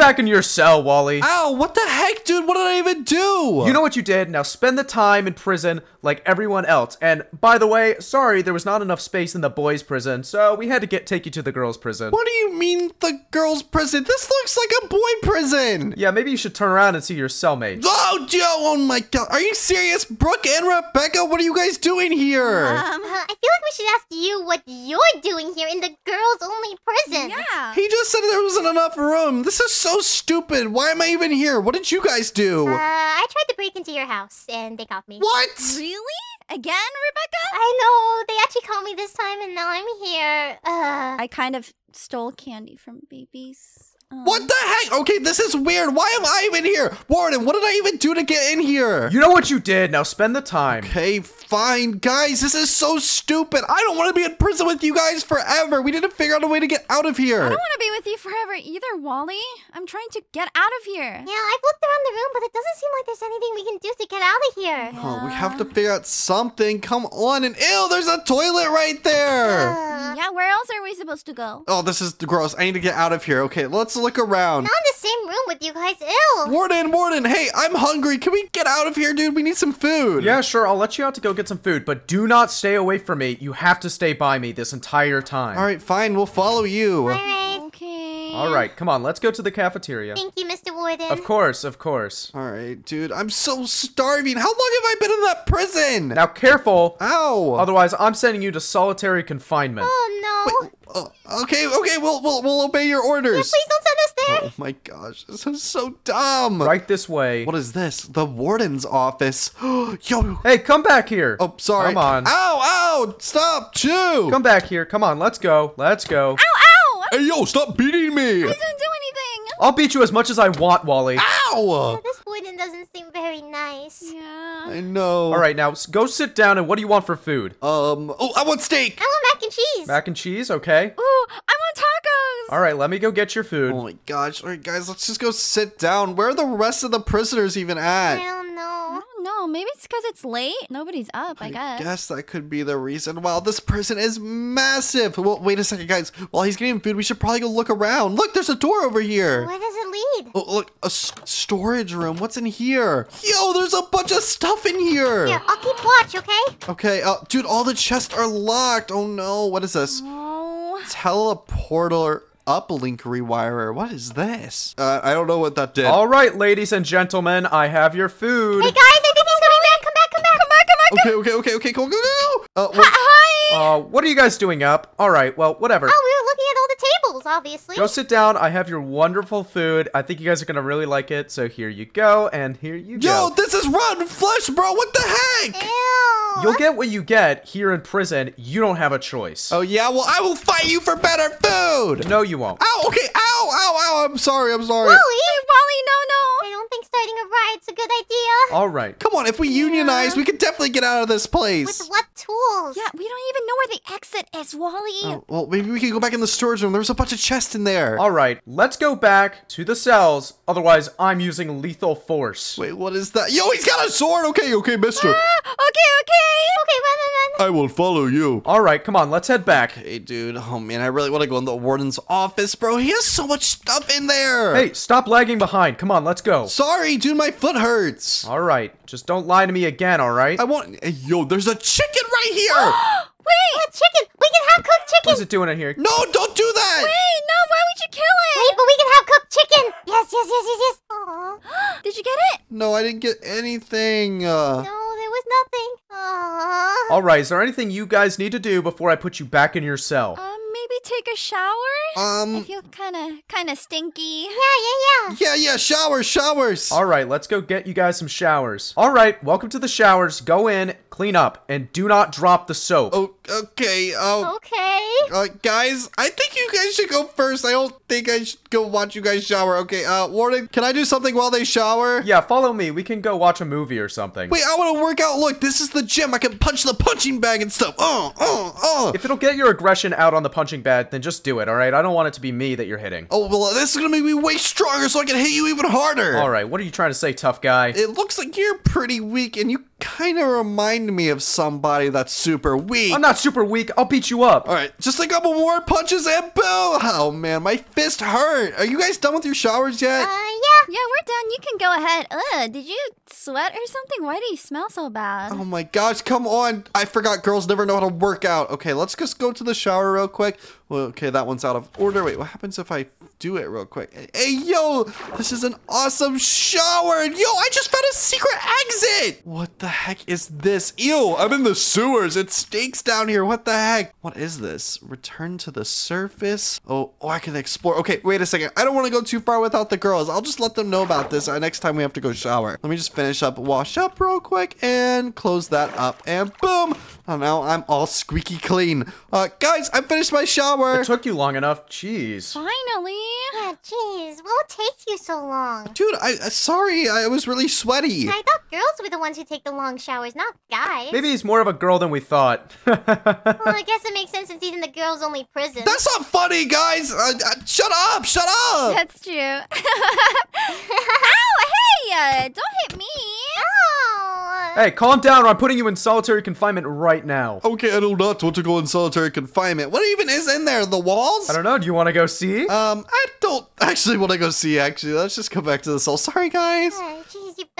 back in your cell, Wally. Ow, what the heck, dude? What did I even do? You know what you did. Now spend the time in prison like everyone else. And by the way, sorry, there was not enough space in the boys' prison, so we had to get take you to the girls' prison. What do you mean the girls' prison? This looks like a boy prison. Yeah, maybe you should turn around and see your cellmate. Oh, Joe, oh my god. Are you serious? Brooke and Rebecca, what are you guys doing here? Um, I feel like we should ask you what you're doing here in the girls-only prison. Yeah. he just said there wasn't enough room. This is so stupid. Why am I even here? What did you guys do? Uh, I tried to break into your house and they caught me. what? Really? Again, Rebecca? I know. They actually caught me this time and now I'm here. Uh, I kind of stole candy from babies. Um, What the heck? Okay, this is weird. Why am I even here? Warden, what did I even do to get in here? You know what you did. Now spend the time. Okay, fine. Guys, this is so stupid. I don't want to be in prison with you guys forever. We need to figure out a way to get out of here. I don't want to be with you forever either, Wally. I'm trying to get out of here. yeah, I've looked around the room, but it doesn't seem like there's anything we can do to get out of here. Oh, we have to figure out something. Come on. And ew, there's a toilet right there. Uh, Yeah, where else are we supposed to go? Oh, this is gross. I need to get out of here. Okay, let's look around. not in the same room with you guys. Ew. Warden, Warden, hey, I'm hungry. Can we get out of here, dude? We need some food. Yeah, sure. I'll let you out to go get some food, but do not stay away from me. You have to stay by me this entire time. All right, fine. We'll follow you. All right. Okay. All right, come on. Let's go to the cafeteria. Thank you, Mr. Warden. Of course, of course. All right, dude. I'm so starving. How long have I been in that prison? Now, careful. Ow. Otherwise, I'm sending you to solitary confinement. Oh, no. Oh, okay, okay. We'll, we'll we'll obey your orders. Please don't send us there. Oh my gosh, this is so dumb. Right this way. What is this? The warden's office. Yo. Hey, come back here. Oh, sorry. Come on. Ow, ow. Stop. Chew. Come back here. Come on. Let's go. Let's go. Ow, ow! I Hey, yo, stop beating me. I didn't do anything. I'll beat you as much as I want, Wally. Ow. This warden doesn't seem very nice. Yeah. I know. All right, now go sit down and what do you want for food? Um. Oh, I want steak. I want mac and cheese. Mac and cheese, okay? Ooh, I want tacos. All right, let me go get your food. Oh my gosh. All right, guys, let's just go sit down. Where are the rest of the prisoners even I at? Don't I know. Maybe it's because it's late. Nobody's up, I, guess. I guess that could be the reason. Wow, this prison is massive. Well, wait a second, guys. While he's getting food, we should probably go look around. Look, there's a door over here. Where does it lead? Oh, look, a s- storage room. What's in here? Yo, there's a bunch of stuff in here. Here, I'll keep watch, okay? Okay, uh, dude, all the chests are locked. Oh no, what is this? Oh. Teleporter uplink rewirer. What is this? Uh, I don't know what that did. All right, ladies and gentlemen, I have your food. Hey, guys, I think he's coming back. Come back, come back. Come back, come back. Okay, okay, okay, okay, go, go, go. Uh, what- Hi. Uh, what are you guys doing up? All right, well, whatever. Oh, we were looking at all the tables, obviously. Go sit down. I have your wonderful food. I think you guys are gonna really like it. So here you go, and here you Yo, go. this is rotten flesh, bro. What the heck? Ew. You'll get what you get here in prison. You don't have a choice. Oh yeah, well I will fight you for better food. No, you won't. Oh, okay, ow, ow, ow. I'm sorry, I'm sorry. Wally? Wally, no, no. I don't think starting a riot's a good idea. All right. Come on, if we unionize, we could definitely get out of this place. With what tools? Yeah, we don't even know where the exit is, Wally. Oh, well, maybe we can go back in the storage room. There's a bunch of chests in there. All right. Let's go back to the cells. Otherwise, I'm using lethal force. Wait, what is that? Yo, he's got a sword. Okay, okay, mister. Ah, okay, okay. Okay, run, run, run. I will follow you. All right, come on. Let's head back. Hey, dude. Oh, man, I really want to go in the warden's office, bro. He has so much stuff in there. Hey, stop lagging behind. Come on, let's go. Sorry, dude. My foot hurts. All right. Just don't lie to me again, all right? I want. Hey, yo, there's a chicken right here. Wait, a chicken. We can have cooked chicken. What's it doing in here? no, don't do that. Wait, no, why would you kill it? Wait, it? but we can have cooked chicken. Yes, yes, yes, yes, yes. Aw. Did you get it? No, I didn't get anything. Uh, No, there was nothing. Aw. All right. Is there anything you guys need to do before I put you back in your cell? Um, maybe take a shower? Um. I feel kind of, kind of stinky. Yeah, yeah, yeah. Yeah, yeah. Showers, showers. All right, let's go get you guys some showers. All right, welcome to the showers. Go in, clean up, and do not drop the soap. Oh, okay. Oh, Okay. uh, guys, I think you guys should go first. I don't think I should go watch you guys shower. Okay, uh, Warden, can I do something while they shower? Yeah, follow me. We can go watch a movie or something. Wait, I want to work out. Look, this is the gym. I can punch the punching bag and stuff. Oh, oh, oh. If it'll get your aggression out on the punching bag, then just do it, all right? I don't want it to be me that you're hitting. Oh, well, this is gonna make me way stronger so I can hit you even harder. All right, what are you trying to say, tough guy? It looks like you're pretty weak and you kind of remind remind me of somebody that's super weak. I'm not super weak. I'll beat you up. All right, just a couple more punches and boom! Oh man, my fist hurt. Are you guys done with your showers yet? Uh, yet? yeah. Yeah, we're done. You can go ahead. Ugh, did you sweat or something? Why do you smell so bad? Oh my gosh, come on. I forgot girls never know how to work out. Okay, let's just go to the shower real quick. Well, okay, that one's out of order. Wait, what happens if I do it real quick? Hey, yo, this is an awesome shower. Yo, I just found a secret exit. What the heck is this? Ew, I'm in the sewers. It stinks down here. What the heck? What is this? Return to the surface. Oh, oh, I can explore. Okay, wait a second. I don't want to go too far without the girls. I'll just let them know about this uh, next time we have to go shower. Let me just finish up, wash up real quick, and close that up. And boom. Oh, now I'm all squeaky clean. Uh, guys, I finished my shower. It took you long enough. Jeez. Finally. Yeah, jeez. What would take you so long? Dude, I uh, sorry, I was really sweaty. I thought girls were the ones who take the long showers, not guys. Maybe he's more of a girl than we thought. Well, I guess it makes sense since he's in the girls' only prison. That's not funny, guys. Uh, uh, shut up, shut up. That's true. Ow! Hey! Uh, don't hit me. Oh. hey, calm down or I'm putting you in solitary confinement right now. Okay, I do not want to go in solitary confinement. What even is in there? The walls? I don't know. Do you want to go see? Um, I don't actually want to go see. Actually, let's just go back to the cell. Sorry, guys. Jeez, you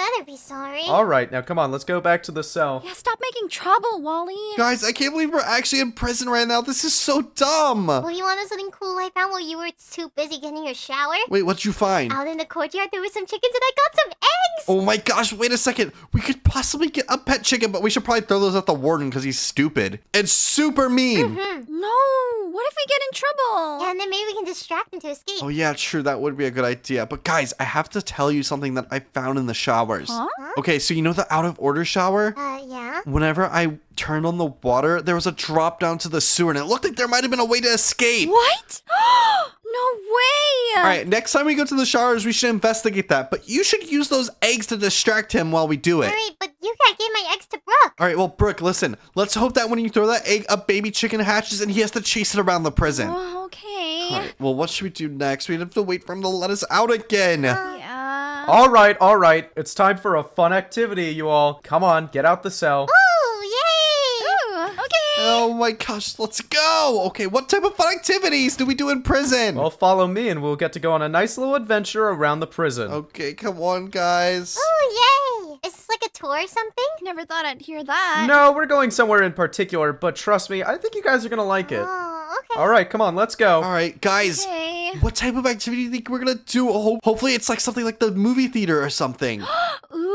better be sorry. All right, now come on. Let's go back to the cell. Yeah, stop making trouble, Wally. Guys, I can't believe we're actually in prison right now. This is so dumb. Well, you want to know something cool I found while you were too busy getting your shower? Wait, what'd you find? Out in the courtyard, there were some chickens and I got some eggs! Oh my gosh, wait a second. We could possibly get a pet chicken, but we should probably throw those at the warden because he's stupid and super mean. Mm-hmm. No. What if we get in trouble? Yeah, and then maybe we can distract him to escape. Oh yeah, sure, that would be a good idea. But guys, I have to tell you something that I found in the showers. Huh? Okay, so you know the out of order shower? Uh, yeah? Whenever I turned on the water, there was a drop down to the sewer, and it looked like there might have been a way to escape. What? no way. All right, next time we go to the showers, we should investigate that. But you should use those eggs to distract him while we do it. Alright, but you gotta give my eggs to Brooke. All right, well, Brooke, listen. Let's hope that when you throw that egg, a baby chicken hatches and he has to chase it around the prison. Oh, okay. right, well, what should we do next? We have to wait for him to let us out again. Yeah. All right, all right. It's time for a fun activity, you all. Come on, get out the cell. Ooh, yay! Ooh, okay. Oh my gosh, let's go. Okay, what type of fun activities do we do in prison? Well, follow me and we'll get to go on a nice little adventure around the prison. Okay, come on, guys. Ooh, yay! Is this like a tour or something? Never thought I'd hear that. No, we're going somewhere in particular, but trust me, I think you guys are gonna like it. Oh, okay. All right, come on, let's go. All right, guys. Okay. What type of activity do you think we're gonna do? Ho- hopefully, it's like something like the movie theater or something. Ooh.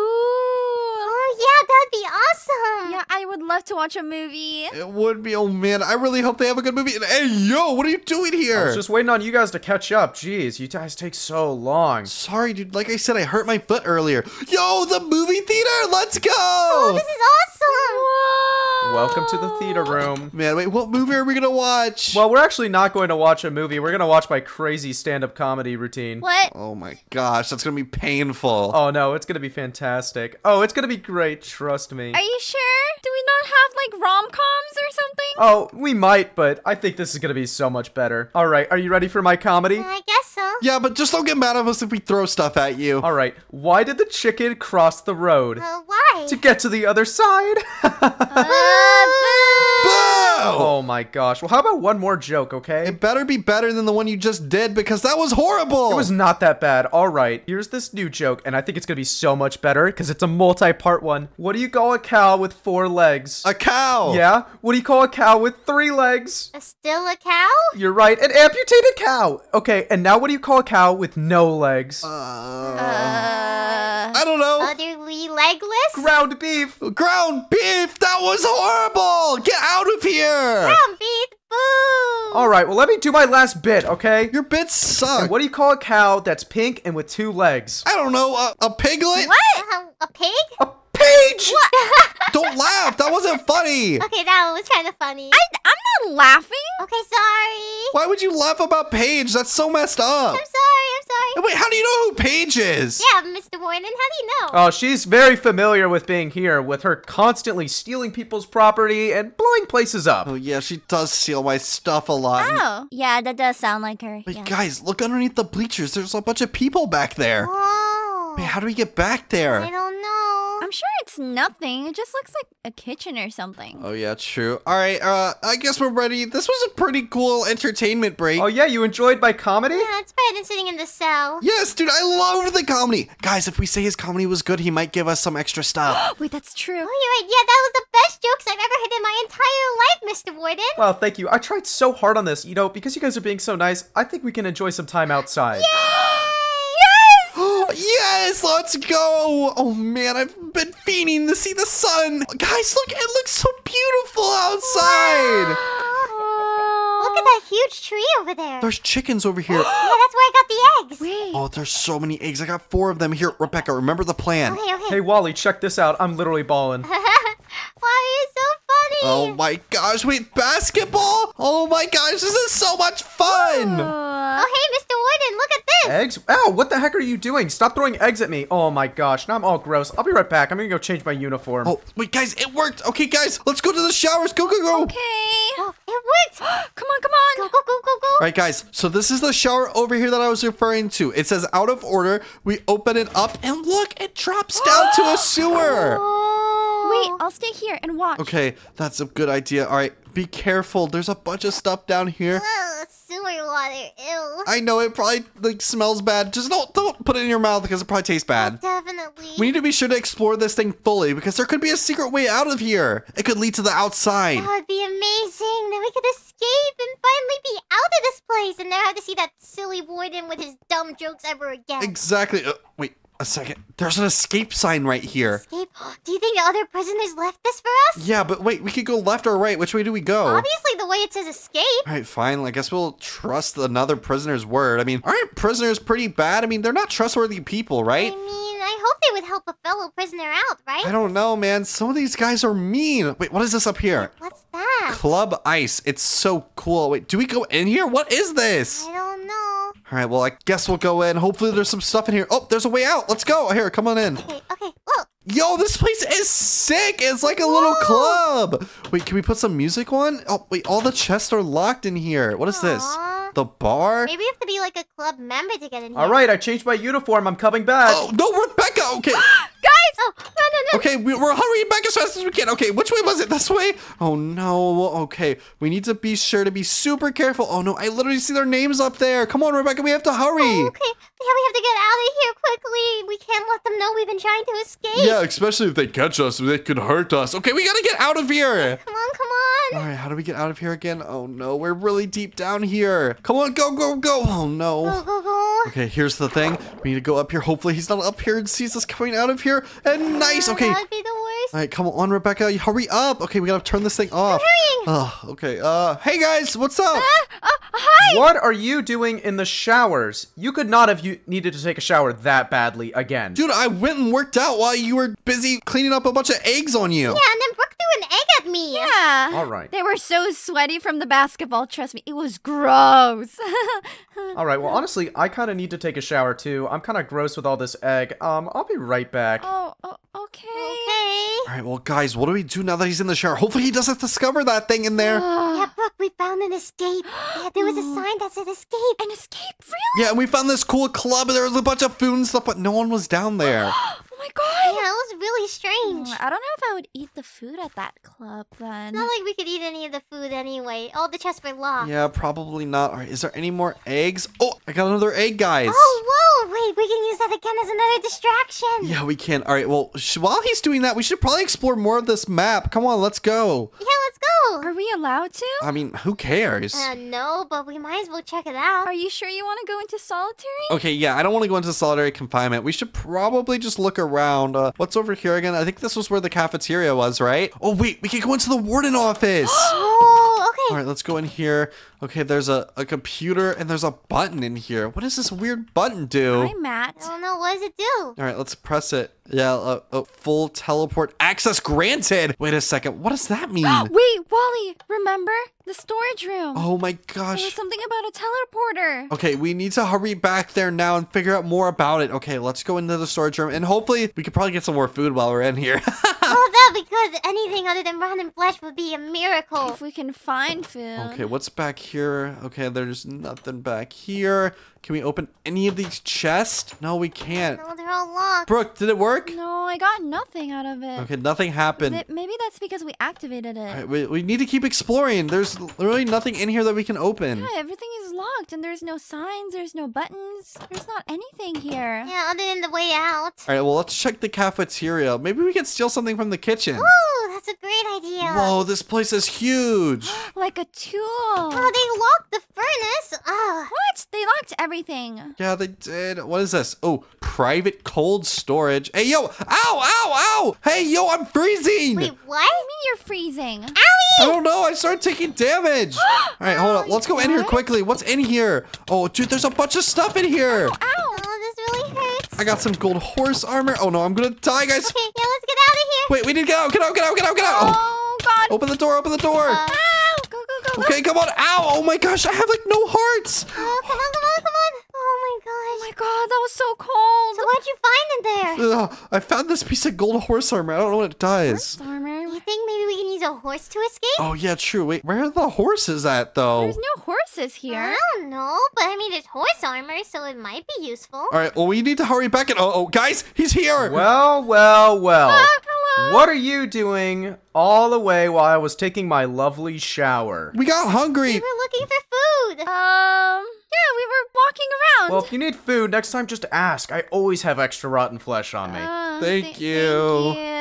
Oh, yeah, that'd be awesome! Yeah, I would love to watch a movie. it would be. Oh man, I really hope they have a good movie. And, hey, yo, what are you doing here? I here? was just waiting on you guys to catch up. Jeez, you guys take so long. Sorry, dude. Like I said, I hurt my foot earlier. Yo, the movie theater. Let's go. Oh, this is awesome! Whoa. Welcome to the theater room. Man, wait, what movie are we gonna watch? Well, we're actually not going to watch a movie. We're gonna watch my crazy stand-up comedy routine. What? oh my gosh, that's gonna be painful. Oh no, it's gonna be fantastic. Oh, it's gonna be great. Trust me. Are you sure? Do we not have like rom coms or something? Oh, we might, but I think this is gonna be so much better. All right, are you ready for my comedy? I guess so. Yeah, but just don't get mad at us if we throw stuff at you. All right. Why did the chicken cross the road? Uh, why? To get to the other side. Uh, boo. Boo! oh my gosh. Well, how about one more joke, okay? It better be better than the one you just did because that was horrible. It was not that bad. All right, here's this new joke, and I think it's gonna be so much better because it's a multi-part one. What do you call a cow with four legs? a cow. yeah. What do you call a cow with three legs? Uh, Still a cow? You're right, an amputated cow. Okay, and now what do you call a cow with no legs? Uh, Uh, I don't know. Utterly legless? Ground beef. Ground beef. That was horrible. Get out of here. Ground beef? Boo! All right, well let me do my last bit, okay? Your bits suck. And what do you call a cow that's pink and with two legs? I don't know. A, a piglet. what? Uh, a pig? A page. Don't laugh. That wasn't funny. Okay, that was kind of funny. I, I'm not laughing. Okay, sorry. Why would you laugh about Paige? That's so messed up. I'm sorry, I'm sorry. Wait, how do you know who Paige is? Yeah, Mr. Warden, how do you know? Oh, she's very familiar with being here, with her constantly stealing people's property and blowing places up. Oh yeah, she does steal my stuff a lot. Oh. Yeah, that does sound like her. Wait, yeah. guys, look underneath the bleachers. There's a bunch of people back there. Oh. Wait, how do we get back there? I don't know. I'm sure it's nothing. It just looks like a kitchen or something. Oh yeah, true. All right, uh, I guess we're ready. This was a pretty cool entertainment break. Oh yeah, you enjoyed my comedy? Yeah, it's better than sitting in the cell. Yes, dude, I love the comedy. Guys, if we say his comedy was good, he might give us some extra stuff. Wait, that's true. Oh, you're right. Yeah, that was the best jokes I've ever heard in my entire life, Mr. Warden. Well, thank you. I tried so hard on this. You know, because you guys are being so nice, I think we can enjoy some time outside. Yes, let's go. Oh man, I've been fiending to see the sun. Guys, look, it looks so beautiful outside. Look at that huge tree over there. There's chickens over here. yeah, that's where I got the eggs. Wait. Oh, there's so many eggs. I got four of them here. Rebecca, remember the plan. Okay, okay. Hey Wally, check this out. I'm literally balling. Why are you so funny? Oh my gosh, wait, basketball? Oh my gosh, this is so much fun! Oh, hey, Mr. Warden, look at this. Eggs? Ow, what the heck are you doing? Stop throwing eggs at me. Oh my gosh, now I'm all gross. I'll be right back. I'm gonna go change my uniform. Oh, wait, guys, it worked! Okay, guys, let's go to the showers. Go, go, go! okay. Oh, it worked. Come on, come Go, on. go, go, go, go. All right, guys, so this is the shower over here that I was referring to. It says out of order. We open it up, and look, it drops down to a sewer. Oh. Wait, I'll stay here and watch. Okay, that's a good idea. All right, be careful. There's a bunch of stuff down here. Ugh, sewer water. Ew. I know it probably like smells bad. Just don't don't put it in your mouth because it probably tastes bad. Definitely. We need to be sure to explore this thing fully because there could be a secret way out of here. It could lead to the outside. That would be amazing. Then we could escape and finally be out of this place and never have to see that silly warden with his dumb jokes ever again. Exactly. Uh, wait a second. There's an escape sign right here. Escape? Do you think the other prisoners left this for us? Yeah, but wait, we could go left or right. Which way do we go? Obviously, the way it says escape. All right, fine. I guess we'll trust another prisoner's word. I mean, aren't prisoners pretty bad? I mean, they're not trustworthy people, right? I mean, I hope they would help a fellow prisoner out, right? I don't know, man. Some of these guys are mean. Wait, what is this up here? What's that? Club Ice. It's so cool. Wait, do we go in here? What is this? I don't know. All right, well, I guess we'll go in. Hopefully, there's some stuff in here. Oh, there's a way out. Let's go. Here, come on in. Okay, okay. Whoa. Yo, this place is sick. It's like a little Whoa. club. Wait, can we put some music on? Oh, wait, all the chests are locked in here. What is this? The bar? Maybe you have to be like a club member to get in here. All right, I changed my uniform. I'm coming back. Oh, no, Rebecca. Okay. Guys! Oh. Okay, we, we're hurrying back as fast as we can. Okay, which way was it? This way? Oh, no. Okay, we need to be sure to be super careful. Oh, no, I literally see their names up there. Come on, Rebecca, we have to hurry. Oh, okay, yeah, we have to get out of here quickly. We can't let them know we've been trying to escape. Yeah, especially if they catch us, they could hurt us. Okay, we gotta get out of here. Come on, come on. All right, how do we get out of here again? Oh no, we're really deep down here. Come on, go, go, go. Oh no. Go, go, go. Okay, here's the thing. We need to go up here. Hopefully, he's not up here and sees us coming out of here. And nice. Oh, Okay. That would be the worst. All right, come on, Rebecca. Hurry up. Okay, we gotta turn this thing off. hurrying. Oh, okay. Uh, hey guys, what's up? Uh, hi! What are you doing in the showers? You could not have you needed to take a shower that badly again. Dude, I went and worked out while you were busy cleaning up a bunch of eggs on you. Yeah, and then Brooke threw an egg at me. Yeah. All right. They were so sweaty from the basketball. Trust me, it was gross. All right. Well, honestly, I kind of need to take a shower too. I'm kind of gross with all this egg. Um, I'll be right back. oh, oh, okay. Okay. All right, well, guys, what do we do now that he's in the shower? Hopefully, he doesn't discover that thing in there. Yeah, Brooke, we found an escape. Yeah, there was a sign that said escape. An escape? Really? Yeah, and we found this cool club, and there was a bunch of food and stuff, but no one was down there. Oh my god. Yeah, it was really strange. I don't know if I would eat the food at that club then. Not like we could eat any of the food anyway. All the chests were locked. Yeah, probably not. All right, is there any more eggs? Oh, I got another egg, guys. Oh, whoa! Wait, we can use that again as another distraction. Yeah, we can. All right, well, sh- while he's doing that, we should probably explore more of this map. Come on, let's go. Yeah, let's go. Are we allowed to? I mean, who cares? Uh, no, but we might as well check it out. Are you sure you want to go into solitary? Okay, yeah, I don't want to go into solitary confinement. We should probably just look around. Uh, what's over here again? I think this was where the cafeteria was, right? Oh, wait, we can go into the warden office. Oh, okay. All right, let's go in here. Okay, there's a, a computer and there's a button in here. What does this weird button do? Hi, Matt. I don't know. What does it do? All right, let's press it. Yeah, uh, uh, full teleport access granted. Wait a second. What does that mean? Wait, Wally, remember? The storage room. oh my There was gosh. something about a teleporter. Okay, we need to hurry back there now and figure out more about it. Okay, let's go into the storage room and hopefully we could probably get some more food while we're in here. oh, that because anything other than rotten flesh would be a miracle. If we can find food. okay, what's back here? Okay, there's nothing back here. Can we open any of these chests? No, we can't. No, they're all locked. Brooke, did it work? No, I got nothing out of it. Okay, nothing happened. Th- Maybe that's because we activated it. Alright, we, we need to keep exploring. There's really nothing in here that we can open. Yeah, everything is locked and there's no signs, there's no buttons. There's not anything here. Yeah, other than the way out. All right, well, let's check the cafeteria. Maybe we can steal something from the kitchen. Ooh, that's a great idea. Whoa, this place is huge. Like a tool. Oh, they locked the furnace. Ugh. What? They locked everything. Yeah, they did. What is this? Oh, private cold storage. Hey, yo. Ow, ow, ow. Hey, yo, I'm freezing. Wait, what? I mean, you're freezing. Owie. I don't know. I started taking damage. All right, hold on. Let's go in here quickly. What's in here? Oh, dude, there's a bunch of stuff in here. Oh, ow. Oh, this really hurts. I got some gold horse armor. Oh, no, I'm going to die, guys. Okay, yeah, let's get out of here. Wait, we need to get out. Get out, get out, get out, get out. Oh, God. open the door, open the door. Uh, Ow. Go, go, go, go. Okay, come on. Ow. Oh, my gosh. I have, like, no hearts. Oh, come on, come on, come on. Oh my gosh. Oh, my God. That was so cold. So what'd you find in there? Ugh, I found this piece of gold horse armor. I don't know what it does. Armor. You think maybe we can use a horse to escape? Oh yeah, true. Wait, where are the horses at though? There's no horses here. I don't know, but I mean it's horse armor, so it might be useful. All right, well we need to hurry back and oh, oh guys, he's here. Well, well, well. Ah, hello. What are you doing all the way while I was taking my lovely shower? we got hungry. We were looking for food. Um, yeah, we were walking around. Well, if you need food, next time just ask. I always have extra rotten flesh on me. Uh, Thank th- you. Thank you.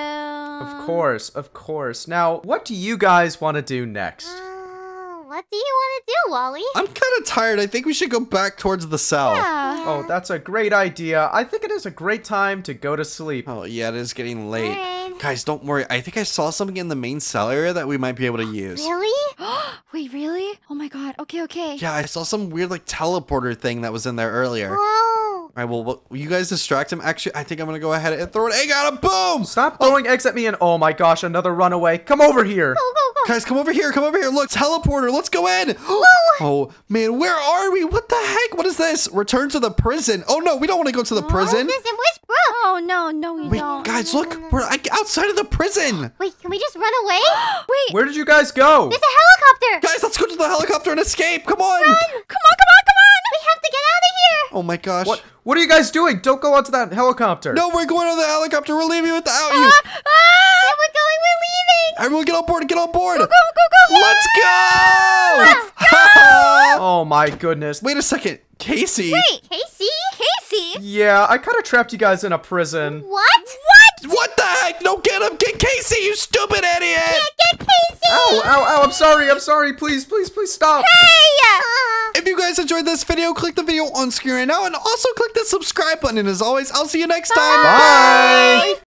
Of course, of course. Now, what do you guys want to do next? Uh, what do you want to do, Wally? I'm kind of tired. I think we should go back towards the south. Yeah. Oh, that's a great idea. I think it is a great time to go to sleep. Oh yeah, it is getting late. Alright. Guys, don't worry. I think I saw something in the main cell area that we might be able to use. Really? Wait, really? Oh my god. Okay, okay. Yeah, I saw some weird like teleporter thing that was in there earlier. All Oh. Right, well, well, will you guys distract him? Actually, I think I'm gonna go ahead and throw an egg at him. Boom! Stop oh. throwing eggs at me and oh my gosh, another runaway. Come over here. Go, go, go. Guys, come over here. Come over here. Look, teleporter. Let's go in. Oh man, where are we? What the heck? What is this? Return to the prison. Oh no, we don't want to go to the prison. Listen, where's Brooke? Oh no, no, we Wait, don't. guys, look. We're like, outside of the prison. Wait, can we just run away? Wait, Where did you guys go? There's a helicopter. Guys, let's go to the helicopter and escape. Come on. Run. come on, come on, come on! We have to get out of here. Oh my gosh. What what are you guys doing? Don't go onto that helicopter. No, we're going on the helicopter. We're leaving without you. Ah! Where we're going, we're leaving. Everyone get on board. Get on board. Go, go, go! Let's go. Let's go. Oh my goodness. Wait a second. Casey. Wait, Casey? Casey? Yeah, I kind of trapped you guys in a prison. What? What? What the heck? No, get him. Get Casey, you stupid idiot. Get Casey. Ow, ow, ow, I'm sorry, I'm sorry. Please, please, please stop. Hey! If you guys enjoyed this video, click the video on screen right now and also click the subscribe button. And as always, I'll see you next time. Bye.